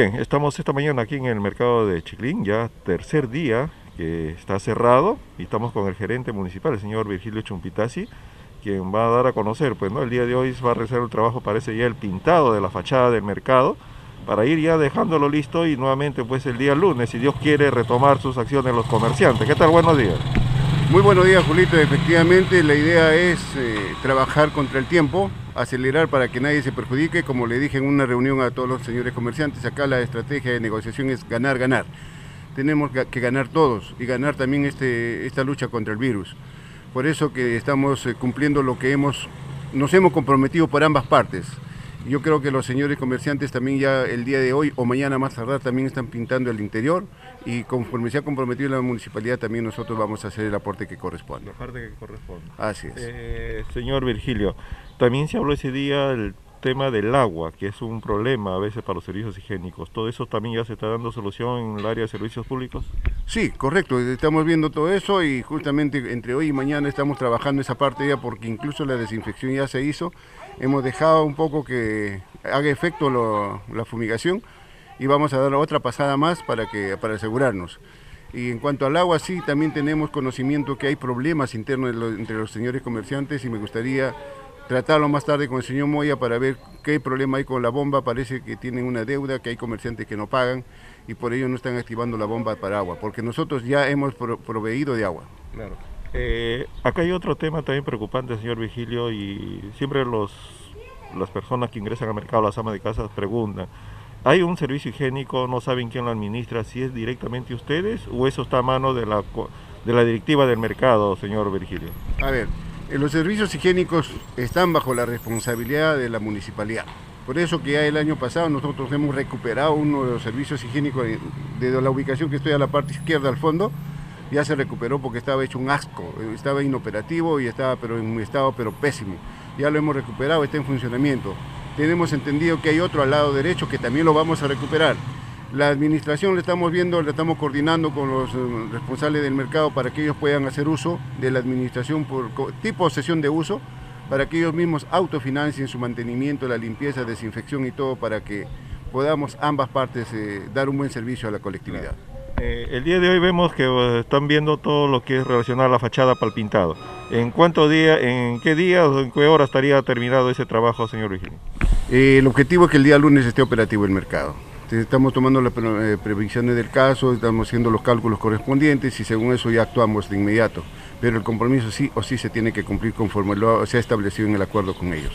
Bien, estamos esta mañana aquí en el mercado de Chiclín, ya tercer día que está cerrado y estamos con el gerente municipal, el señor Virgilio Chumpitasi, quien va a dar a conocer, pues no, el día de hoy va a realizar el trabajo, parece ya el pintado de la fachada del mercado, para ir ya dejándolo listo y nuevamente pues el día lunes, si Dios quiere, retomar sus acciones los comerciantes. ¿Qué tal? Buenos días. Muy buenos días, Julito. Efectivamente, la idea es eh, trabajar contra el tiempo, acelerar para que nadie se perjudique. Como le dije en una reunión a todos los señores comerciantes, acá la estrategia de negociación es ganar, ganar. Tenemos que ganar todos y ganar también este, esta lucha contra el virus. Por eso que estamos eh, cumpliendo lo que hemos, nos hemos comprometido por ambas partes. Yo creo que los señores comerciantes también ya el día de hoy o mañana más tardar también están pintando el interior y conforme se ha comprometido la municipalidad también nosotros vamos a hacer el aporte que corresponde. La parte que corresponde. Así es. Eh, señor Virgilio, también se habló ese día del tema del agua, que es un problema a veces para los servicios higiénicos. ¿Todo eso también ya se está dando solución en el área de servicios públicos? Sí, correcto. Estamos viendo todo eso y justamente entre hoy y mañana estamos trabajando esa parte ya porque incluso la desinfección ya se hizo. Hemos dejado un poco que haga efecto la fumigación y vamos a dar otra pasada más para, que, para asegurarnos. Y en cuanto al agua, sí, también tenemos conocimiento que hay problemas internos entre los señores comerciantes y me gustaría tratarlo más tarde con el señor Moya para ver qué problema hay con la bomba. Parece que tienen una deuda, que hay comerciantes que no pagan y por ello no están activando la bomba para agua, porque nosotros ya hemos proveído de agua. Claro. Eh, acá hay otro tema también preocupante, señor Vigilio, y siempre los, las personas que ingresan al mercado, las amas de casa, preguntan, ¿hay un servicio higiénico? ¿No saben quién lo administra? ¿Si es directamente ustedes o eso está a mano de la, de la directiva del mercado, señor Virgilio? A ver, los servicios higiénicos están bajo la responsabilidad de la municipalidad. Por eso que ya el año pasado nosotros hemos recuperado uno de los servicios higiénicos de, la ubicación que estoy a la parte izquierda al fondo, ya se recuperó porque estaba hecho un asco, eh, estaba inoperativo y estaba pero en un estado pero pésimo. Ya lo hemos recuperado, está en funcionamiento. Tenemos entendido que hay otro al lado derecho que también lo vamos a recuperar. La administración la estamos viendo, la estamos coordinando con los eh, responsables del mercado para que ellos puedan hacer uso de la administración por tipo de sesión de uso, para que ellos mismos autofinancien su mantenimiento, la limpieza, desinfección y todo para que podamos ambas partes eh, dar un buen servicio a la colectividad. Eh, el día de hoy vemos que están viendo todo lo que es relacionado a la fachada para el pintado. ¿En cuánto día, en qué día o en qué hora estaría terminado ese trabajo, señor Virgilio? el objetivo es que el día lunes esté operativo el mercado. Este, estamos tomando las eh, previsiones del caso, estamos haciendo los cálculos correspondientes y según eso ya actuamos de inmediato. Pero el compromiso sí o sí se tiene que cumplir conforme lo se ha establecido en el acuerdo con ellos.